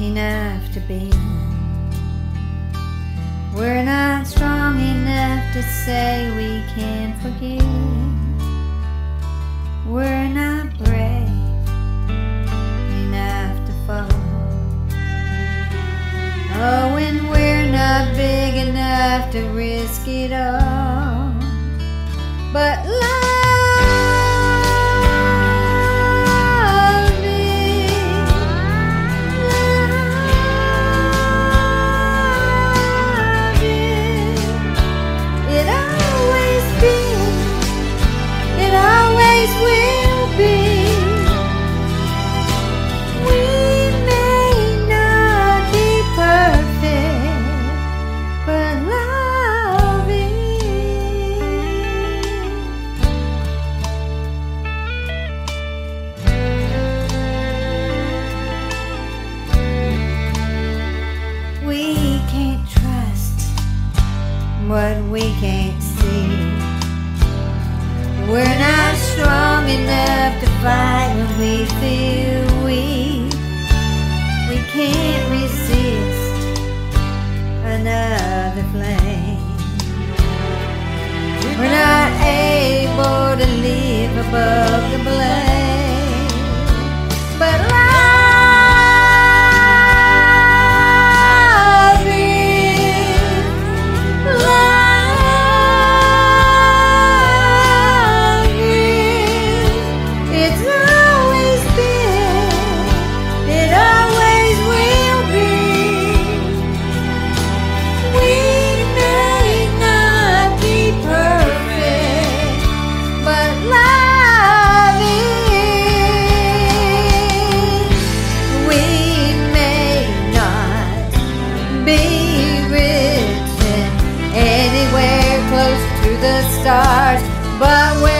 enough to be. We're not strong enough to say we can forgive. We're not brave enough to fall. Oh, and we're not big enough to risk it all. But can't see. We're not strong enough to fight when we feel stars, but we're